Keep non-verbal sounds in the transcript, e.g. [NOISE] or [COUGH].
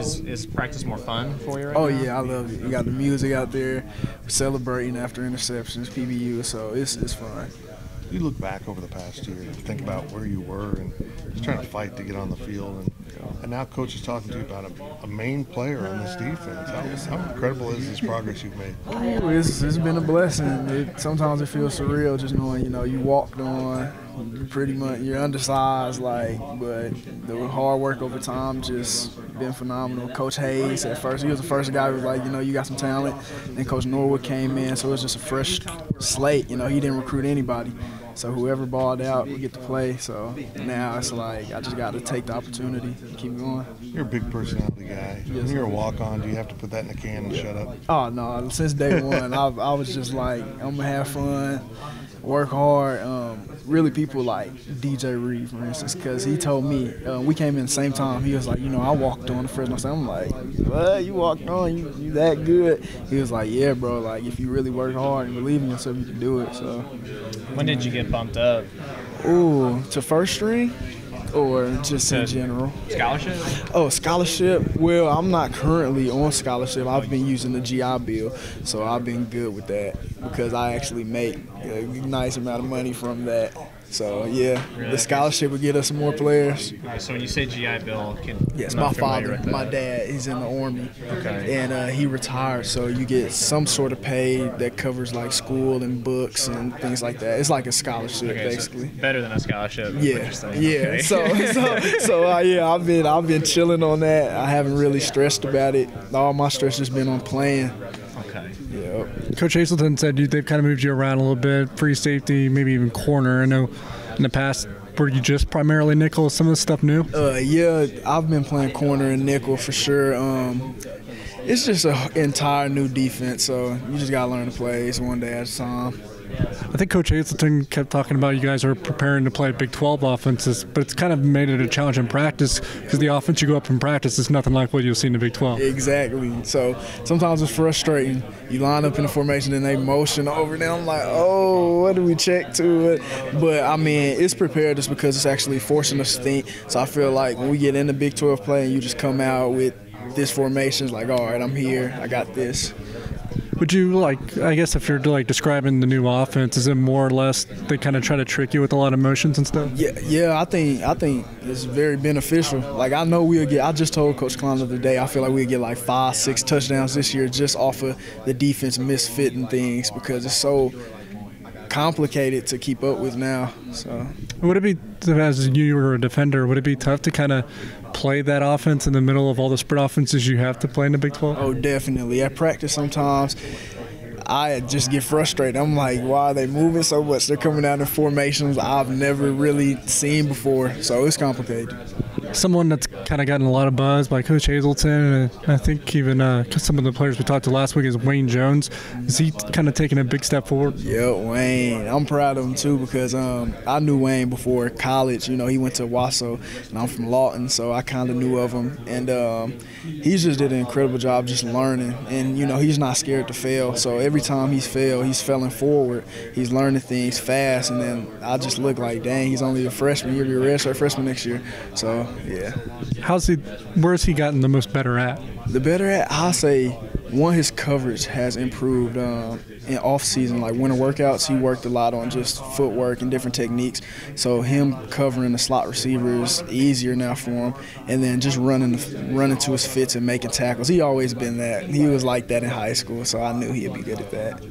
Is is practice more fun for you? Right Oh now? yeah, I love it. You got the music out there, celebrating after interceptions, PBU, so it's it's fun. You look back over the past year and think about where you were and just trying to fight to get on the field, and, and now coach is talking to you about a, a main player on this defense. How, how incredible is this progress you've made? Ooh, It's, it's been a blessing. It, sometimes it feels surreal just knowing, you know, you walked on, pretty much, you're undersized, like, but the hard work over time just been phenomenal. Coach Hayes at first, he was the first guy who was like, you know, you got some talent. And Coach Norwood came in, so it was just a fresh slate. You know, he didn't recruit anybody. So whoever balled out, we get to play. So now it's like I just got to take the opportunity and keep going. You're a big personality guy. when you're a walk on, do you have to put that in the can and shut up? Oh no! Since day one, I, I was just like, I'm gonna have fun, work hard. Um, really, people like DJ Reed, for instance, because he told me uh, we came in the same time. He was like, you know, I walked on the Fresno State. I'm like, what? You walked on? You, you that good? He was like, yeah, bro. Like if you really work hard and believe in yourself, you can do it. So, When did you get bumped up? ooh, to first string. Or just in general. Scholarship? Oh, scholarship. Well, I'm not currently on scholarship. I've been using the GI Bill, so I've been good with that because I actually make a nice amount of money from that. So yeah, the scholarship would get us some more players. Right, so when you say GI Bill, can Yes, my father, my dad, he's in the army, Okay. and uh, he retired. So you get some sort of pay that covers like school and books and things like that. It's like a scholarship Okay, so basically. better than a scholarship. Yeah, yeah. Okay. So, [LAUGHS] so, so uh, yeah, I've been, I've been chilling on that. I haven't really stressed about it. All my stress has been on playing. Coach Hazelton said you, they've kind of moved you around a little bit, free safety, maybe even corner. I know in the past, were you just primarily nickel? Some of the stuff new? Uh, yeah, I've been playing corner and nickel for sure. Um, it's just an entire new defense, so you just gotta learn the plays one day at a time. I think Coach Hazelton kept talking about you guys are preparing to play Big 12 offenses, but it's kind of made it a challenge in practice because the offense you go up in practice is nothing like what you'll see in the Big 12. Exactly. So sometimes it's frustrating. You line up in the formation and they motion over, and I'm like, oh, what do we check to it? But I mean, it's prepared us because it's actually forcing us to think. So I feel like when we get in the Big 12 play and you just come out with this formation, it's like, all right, I'm here, I got this. Would you like? I guess if you're like describing the new offense, is it more or less they kind of try to trick you with a lot of motions and stuff? Yeah, yeah, I think I think it's very beneficial. Like I know we'll get. I just told Coach Klein the other day. I feel like we'll get like five, six touchdowns this year just off of the defense misfitting things because it's so complicated to keep up with now. So Would it be as you were a defender? Would it be tough to kind of play that offense in the middle of all the spread offenses you have to play in the Big 12? oh, definitely. I practice sometimes. I just get frustrated. I'm like, why are they moving so much? They're coming out in formations I've never really seen before, so it's complicated. Someone that's kind of gotten a lot of buzz by Coach Hazelton, and I think even uh, some of the players we talked to last week is Wayne Jones. Is he kind of taking a big step forward? Yeah, Wayne. I'm proud of him too because um, I knew Wayne before college. You know, he went to Wasso, and I'm from Lawton, so I kind of knew of him. And um, he just did an incredible job just learning. And you know, he's not scared to fail. So every time he's failed, he's failing forward. He's learning things fast. And then I just look like, dang, he's only a freshman. He'll be a redshirt freshman next year. So yeah. How's he? Where's he gotten the most better at? The better at, I say, one, his coverage has improved um, in off season, like winter workouts. He worked a lot on just footwork and different techniques. So him covering the slot receiver is easier now for him. And then just running, running to his fits and making tackles. He always been that. He was like that in high school, so I knew he'd be good at that.